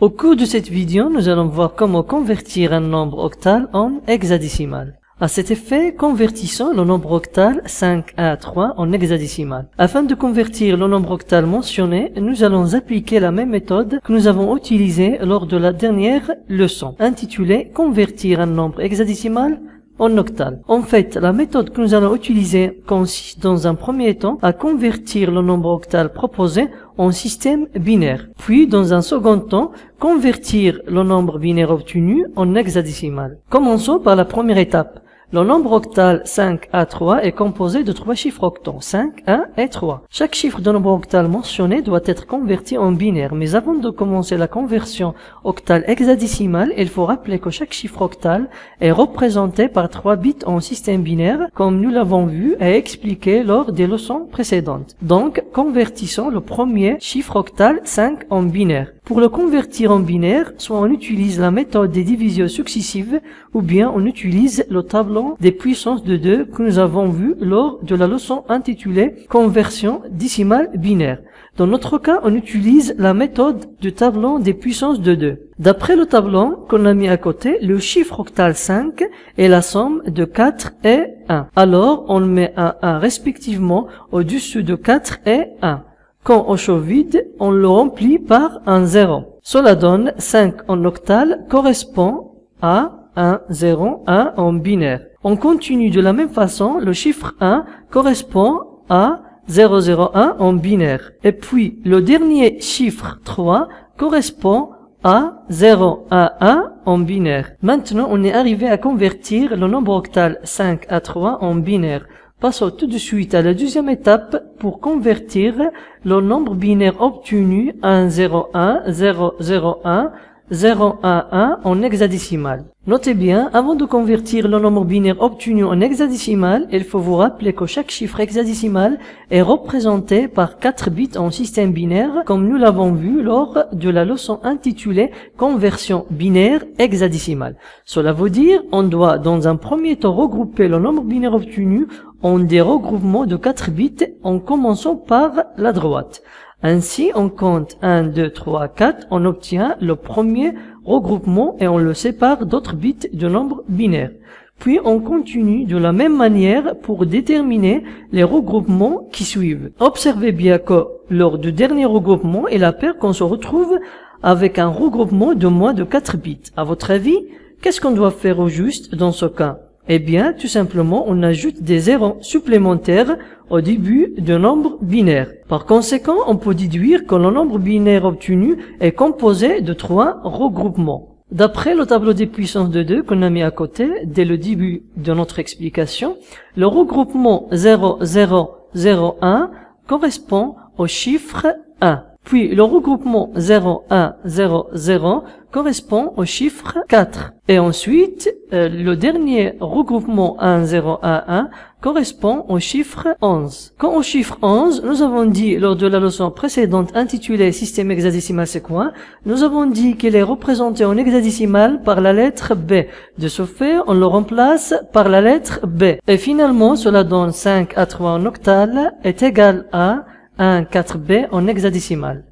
Au cours de cette vidéo, nous allons voir comment convertir un nombre octal en hexadécimal. À cet effet, convertissons le nombre octal 5 à 3 en hexadécimal. Afin de convertir le nombre octal mentionné, nous allons appliquer la même méthode que nous avons utilisée lors de la dernière leçon, intitulée Convertir un nombre hexadécimal en octal. En fait, la méthode que nous allons utiliser consiste dans un premier temps à convertir le nombre octal proposé en système binaire, puis dans un second temps, convertir le nombre binaire obtenu en hexadécimal. Commençons par la première étape. Le nombre octal 5 à 3 est composé de trois chiffres octants, 5, 1 et 3. Chaque chiffre de nombre octal mentionné doit être converti en binaire, mais avant de commencer la conversion octale hexadécimale, il faut rappeler que chaque chiffre octal est représenté par 3 bits en système binaire, comme nous l'avons vu et expliqué lors des leçons précédentes. Donc, convertissons le premier chiffre octal 5 en binaire. Pour le convertir en binaire, soit on utilise la méthode des divisions successives, ou bien on utilise le tableau des puissances de 2 que nous avons vu lors de la leçon intitulée Conversion décimale binaire. Dans notre cas, on utilise la méthode du tableau des puissances de 2. D'après le tableau qu'on a mis à côté, le chiffre octal 5 est la somme de 4 et 1. Alors, on met un 1 respectivement au-dessus de 4 et 1. Quand on chauffe vide, on le remplit par un 0. Cela donne 5 en octal correspond à 1, 0, 1 en binaire. On continue de la même façon, le chiffre 1 correspond à 001 en binaire. Et puis, le dernier chiffre 3 correspond à 011 en binaire. Maintenant, on est arrivé à convertir le nombre octal 5 à 3 en binaire. Passons tout de suite à la deuxième étape pour convertir le nombre binaire obtenu 1, 0, 1, 0, 0, 1, 0, 1, 1 en hexadécimal. Notez bien, avant de convertir le nombre binaire obtenu en hexadécimal, il faut vous rappeler que chaque chiffre hexadécimal est représenté par 4 bits en système binaire, comme nous l'avons vu lors de la leçon intitulée Conversion binaire hexadécimale. Cela veut dire, on doit dans un premier temps regrouper le nombre binaire obtenu en des regroupements de 4 bits en commençant par la droite. Ainsi, on compte 1, 2, 3, 4, on obtient le premier regroupement et on le sépare d'autres bits de nombre binaire. Puis on continue de la même manière pour déterminer les regroupements qui suivent. Observez bien que lors du dernier regroupement la paire qu'on se retrouve avec un regroupement de moins de 4 bits. À votre avis, qu'est-ce qu'on doit faire au juste dans ce cas? Eh bien, tout simplement, on ajoute des zéros supplémentaires au début d'un nombre binaire. Par conséquent, on peut déduire que le nombre binaire obtenu est composé de trois regroupements. D'après le tableau des puissances de 2 qu'on a mis à côté dès le début de notre explication, le regroupement 0, 0, 0, 1 correspond au chiffre 1. Puis le regroupement 0, 1, 0, 0 correspond au chiffre 4. Et ensuite, euh, le dernier regroupement 1, 0, 1, 1 correspond au chiffre 11. Quand au chiffre 11, nous avons dit lors de la leçon précédente intitulée système hexadécimal c'est quoi Nous avons dit qu'il est représenté en hexadécimal par la lettre B. De ce fait, on le remplace par la lettre B. Et finalement, cela donne 5 à 3 en octal est égal à 1 4b en hexadécimal.